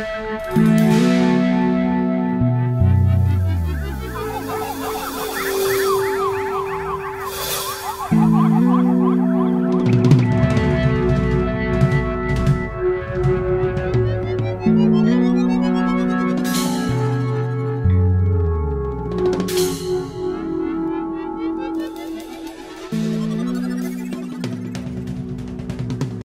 Oh,